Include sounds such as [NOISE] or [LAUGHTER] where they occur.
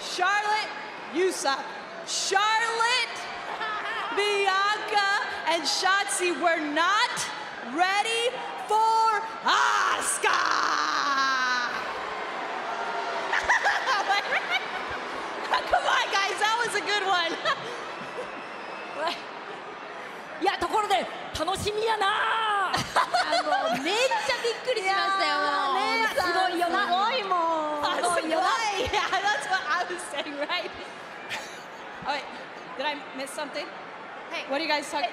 Charlotte, you suck. Charlotte, Bianca, and Shotzi were not ready for Asuka. [LAUGHS] Come on, guys, that was a good one. [LAUGHS] いやところで楽しみやなあもうめっちゃびっくりしましたよ [LAUGHS] Oh, wait, did I miss something? Hey. What are you guys talking?